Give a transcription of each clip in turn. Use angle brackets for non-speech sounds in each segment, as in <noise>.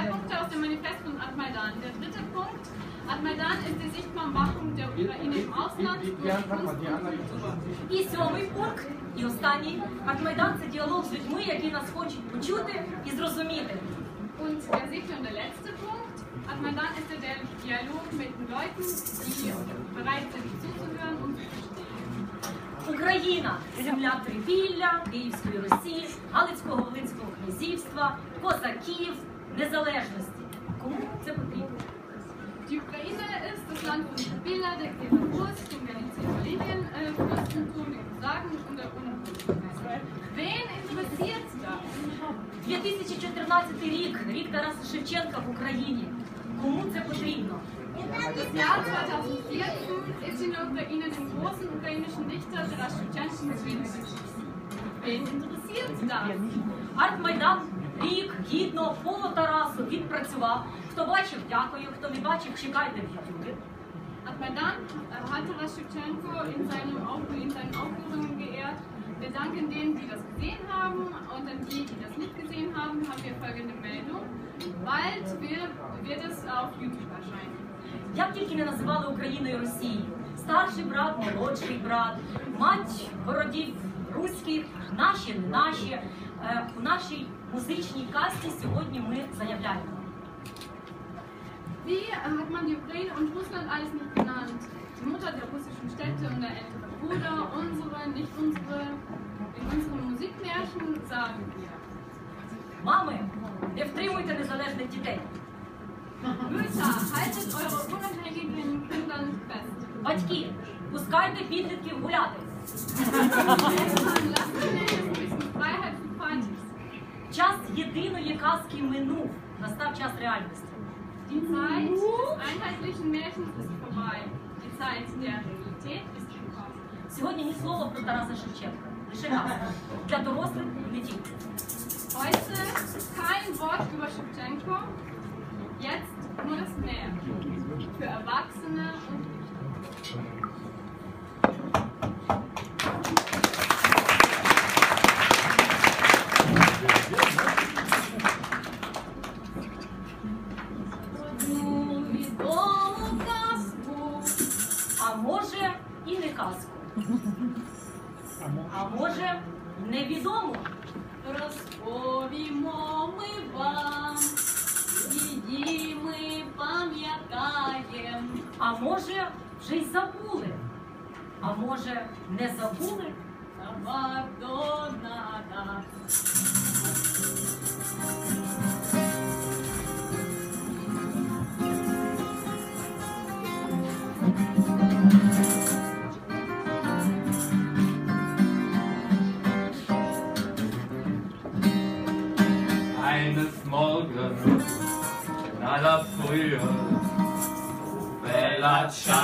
zwei Punkte aus dem Manifest von Admaidan. Der dritte Punkt, Admaidan ist die Sichtbarmachung der Ukraine im Ausland durch Kunst und І сьомий пункт, і останній Артмайдан це діалог з людьми, які нас хочуть почути і зрозуміти. Und der siebte und der letzte Punkt, Admaidan ist der Dialog mit den Leuten, die bereit sind zuzuhören und zu verstehen. Україна земля Трипілля, Київської Русі, Галицького Волинського князівства, козаків, незалежності. Кому це потрібно? Die Ukraine ist das Land von Sibylla, der Kiewer dem Galizien, äh, Fürstentum, dem Sagen und der Unabhängigkeit. Wen interessiert das? 2014 рік, рік Тараса Шевченка в Україні. Кому це потрібно? Das Jahr 2014 ist in der Ukraine dem großen ukrainischen Dichter Taras Shevchenko gewidmet. Wen interessiert das? Артмайдан рік гідно по Тарасу відпрацював. Хто бачив, дякую. Хто не бачив, чекайте в Ютубі. Admaidan äh, hat Taras Shevchenko in, seinem Auf in seinen Aufführungen geehrt. Wir danken denen, die das gesehen haben und an die, die das nicht gesehen haben, haben wir folgende Meldung. Bald wird, wird es auf YouTube erscheinen. Як тільки не називали Україною Росією, старший брат, молодший брат, мать городів руських, наші, не наші. Е, У нашій музичній касті сьогодні ми заявляємо. Wie äh, hat man die Ukraine und Russland alles nicht genannt? Die Mutter der russischen Städte und der ältere Bruder, unsere, nicht unsere. In unseren Musikmärchen sagen wir. Мами, не втримуйте незалежних дітей. Mütter, haltet eure unabhängigen Kinder nicht fest. Батьки, пускайте підлітків гуляти. Eltern, lasst ihnen ein bisschen Freiheit für Partys. Час єдиної казки минув. Настав час реальності. Die Zeit des einheitlichen Märchens ist vorbei. Die Zeit der Realität ist gekommen. Сьогодні ні слова про Тараса Шевченка. Лише казка. Для дорослих не тільки. Heute kein Wort über Shevchenko, jetzt nur das Meer. Für Erwachsene und Richter. Може вже й забули. А може не забули? Надо. Eines Morgens aller Frühe. sunshine.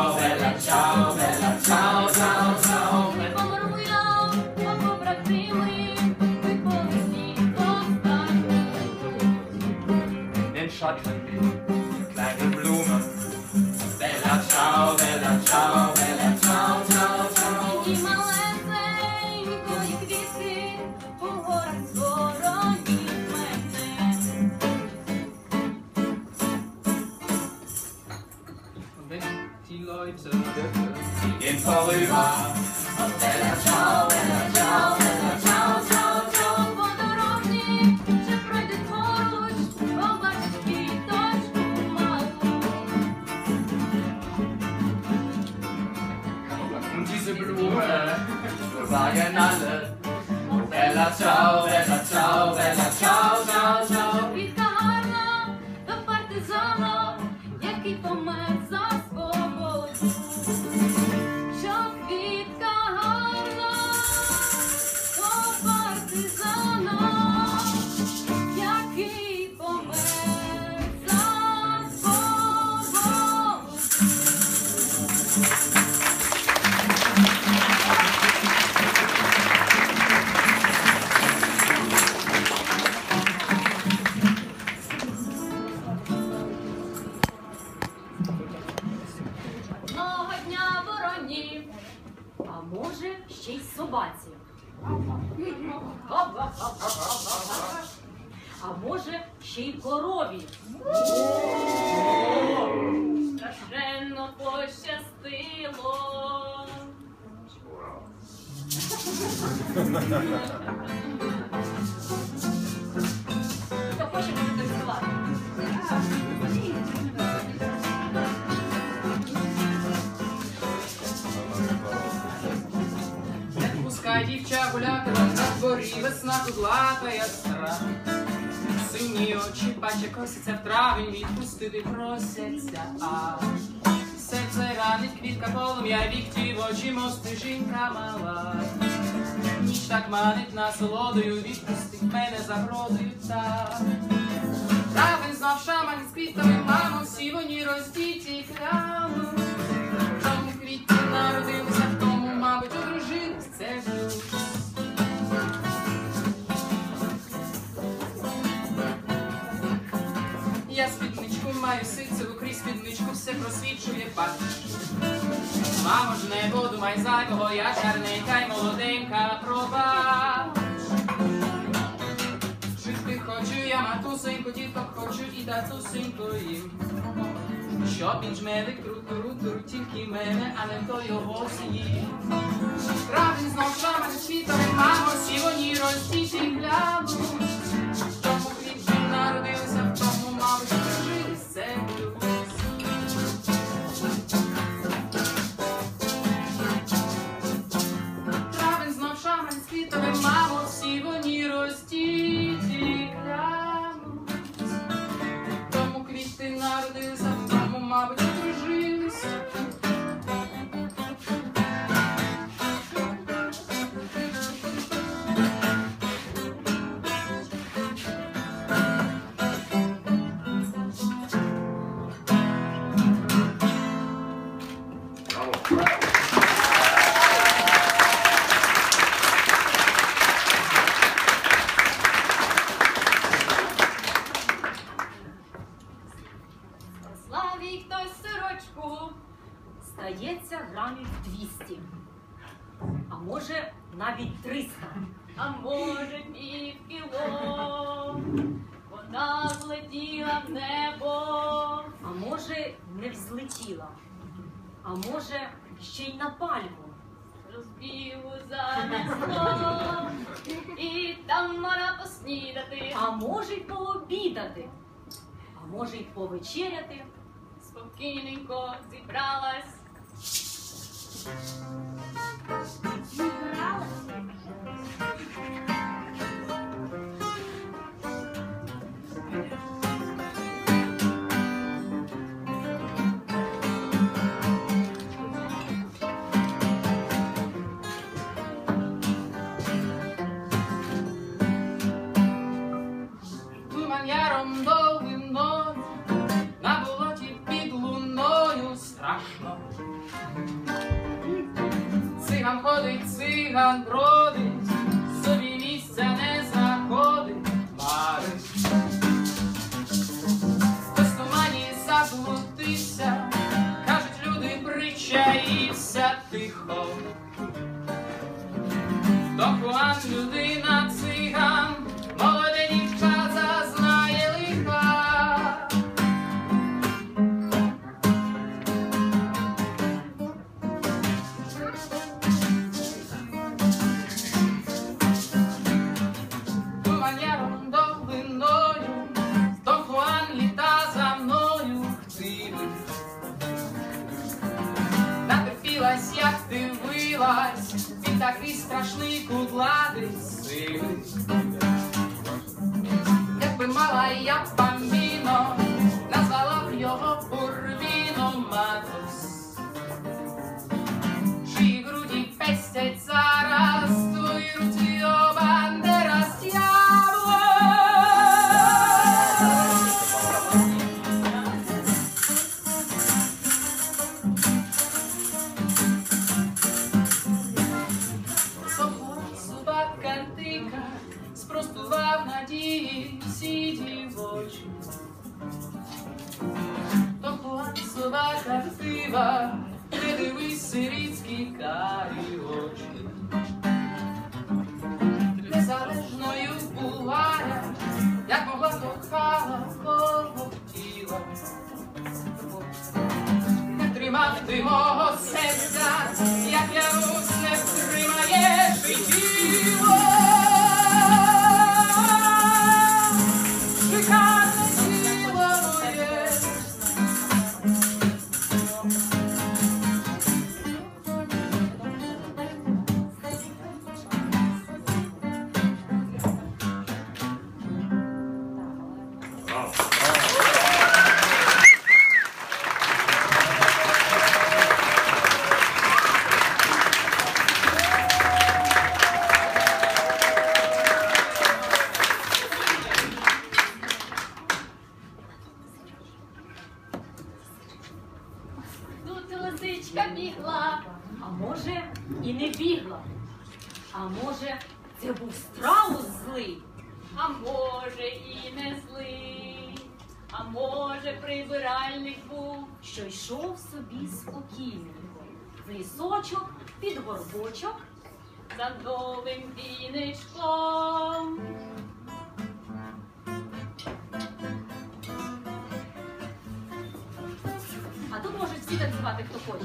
Ciao, bella ciao, bella Und Bella ciao, Bella ciao, Bella ciao, ciao, ciao. Po dorożni przeprojdzie porusz, zobaczyć kwitoczku małą. Und diese Blume, eh? wir sagen alle, Bella ciao. Хто хоче може танцювати. Не пускай дівча гуляти на дворі, весна кудлата ястра. Сині очі паче косяться в травень, відпустити просяться, а серце ранить квітка полум'я, вікті в очі мости жінка мала. Ніч так манить насолодою, відпустить мене загрозою так. Травень знов шаман з квітами, мамо, всі вони роздіті кляну. В тому квіті народилися, в тому, мабуть, одружились, це. Я спідничку маю ситцеву, крізь спідничку все просвічує бачиш. Мамо ж не подумай зайвого, я чарненька й молоденька пробач. Жити хочу я матусеньку, діток хочу і татусенько їм. Щоб він жмелик круту руту, тільки мене, а не то його сії. Травень знов шаман світовий, мамо, всі вони роздіті просто вам надії сіді очі. То глансова картива, не дивись сирітські карі очі. Незалежною буває, як могла кохала кого тіла. Не тримати мого горбочок за новим віничком. А тут можуть всі танцювати, хто хоче.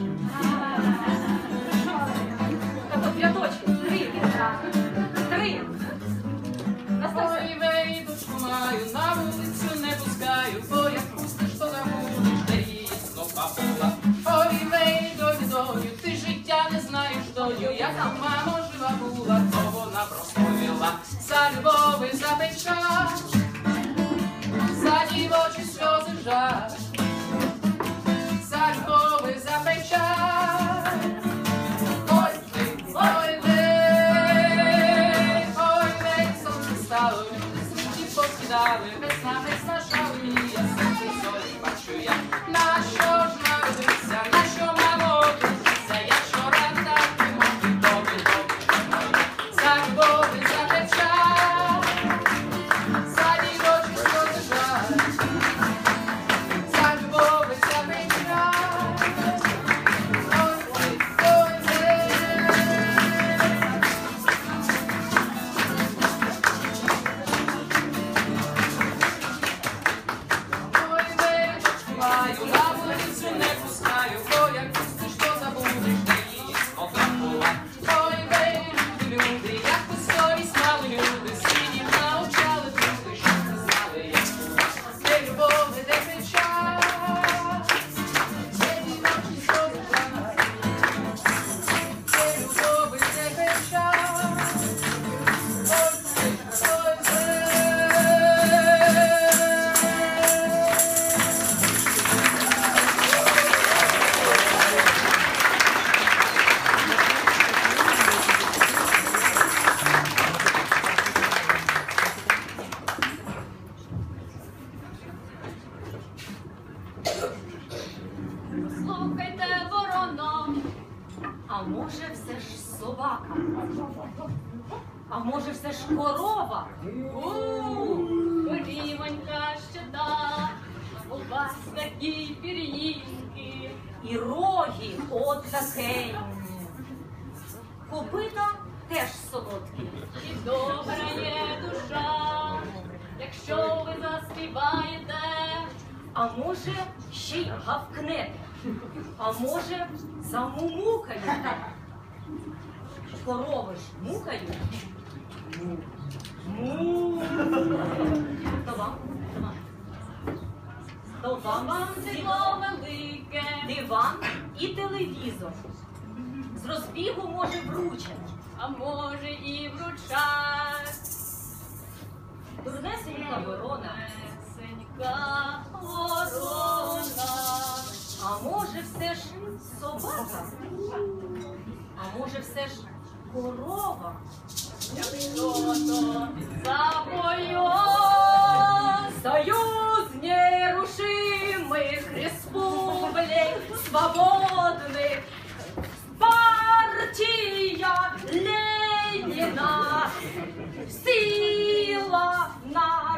А може, все ж собака? А може, все ж корова? Корівонька ще да, у вас такі пір'їнки. І роги от такенькі. Копита теж солодкі. І добра є душа, якщо ви заспіваєте, а може, ще й гавкнете. А може, саму мукаю? Корови ж мукають? Му. Тобто То тобто вам вам диво велике. Диван і телевізор. З розбігу може вручать. А може і вручать. Дурнесенька ворона. Дурнесенька ворона. Собака? А може все ж корова? Якщо то забою, Союз нерушимых республик свободных, партия Ленина, сила народная.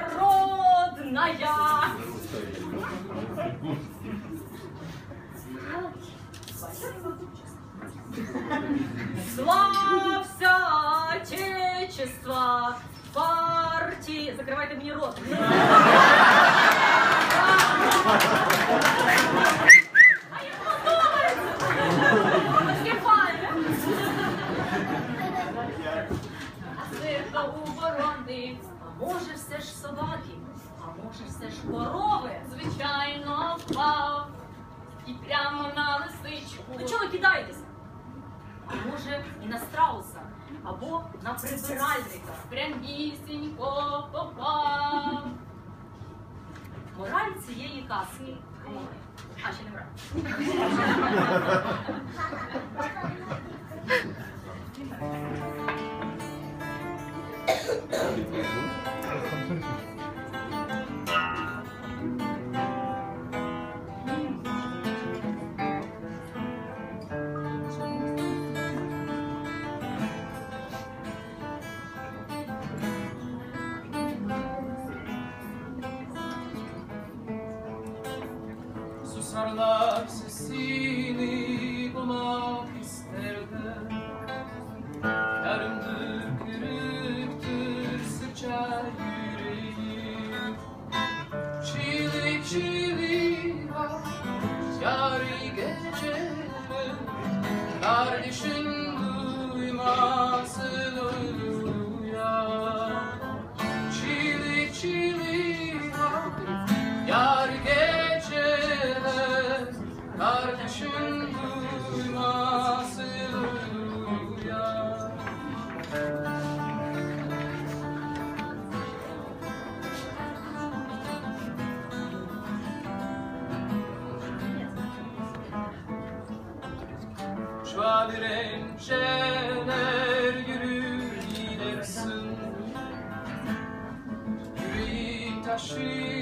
Славься Отечество, партии... Закрывайте мне рот. Може все ж собаки, а може все ж корови. звичайно, впав і прямо на лисичку. Ну чого ви кидаєтеся? А може і на страуса, або на прибиральника. Прямісінько попав. Мораль цієї казки. А, ще не мораль. <laughs> Sarlar sesini bulan she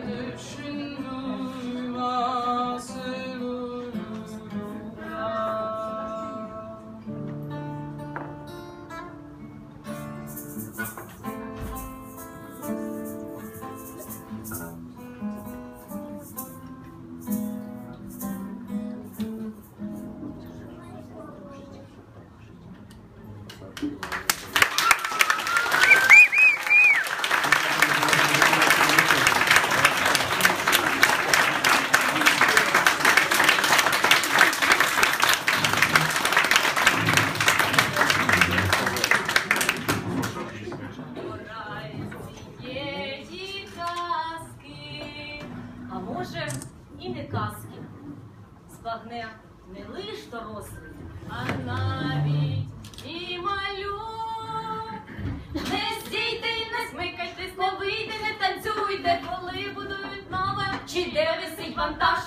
Kardeşim А і не казки. Збагне не лиш дорослий, А навіть і малю. Не стійте і не смикайтесь, не вийде, не танцюйте, Коли будують нове, чи де висить вантаж.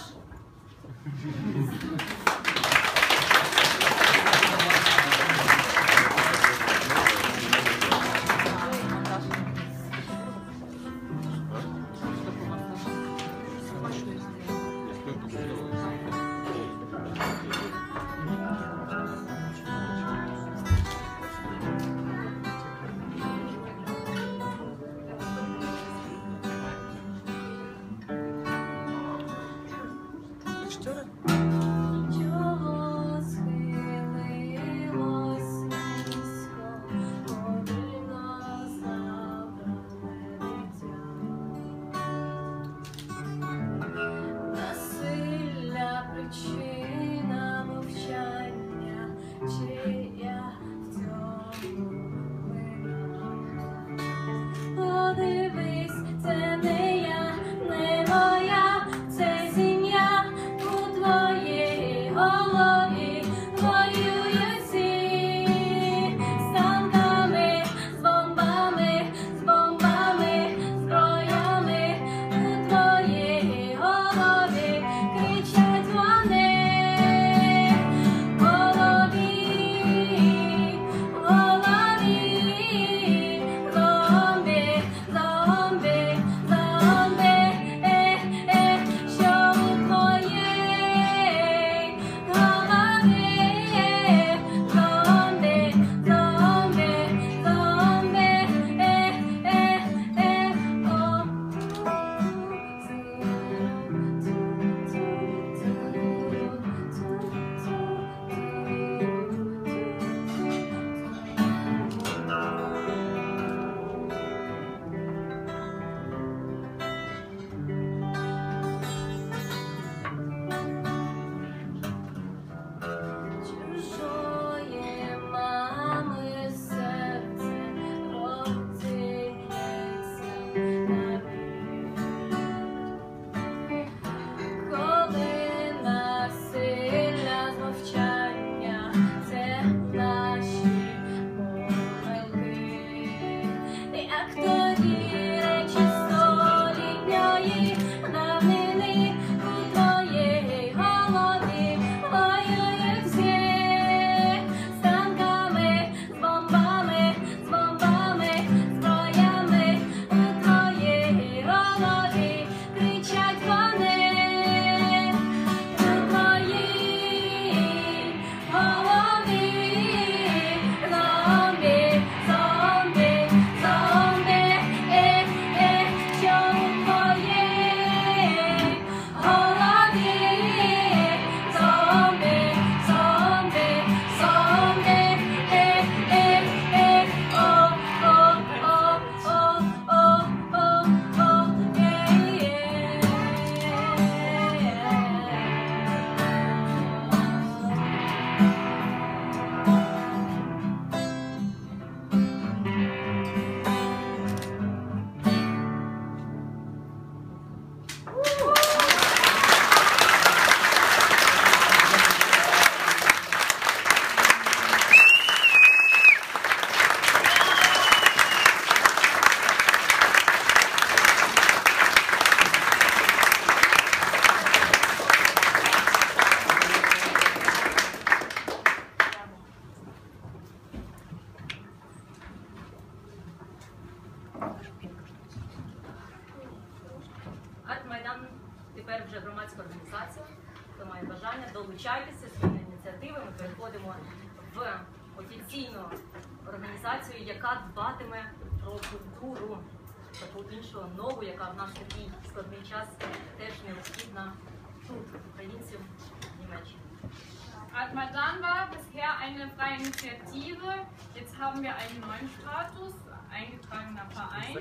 Admaidan war bisher eine freie Initiative. Jetzt haben wir einen neuen Status, eingetragener Verein.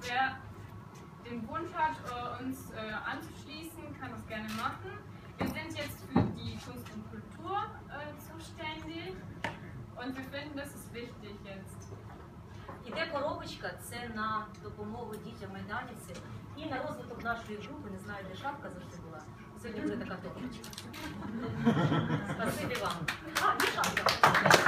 Wer den Wunsch hat, äh, uns äh, anzuschließen, kann das gerne machen. Wir sind jetzt für die Kunst und Kultur äh, zuständig und wir finden, das ist wichtig jetzt. Іде коробочка, це на допомогу дітям майданівців і на розвиток нашої групи. Не знаю, де шапка завжди була. Сьогодні буде така торбочка. Спасибі вам. А, є шапка.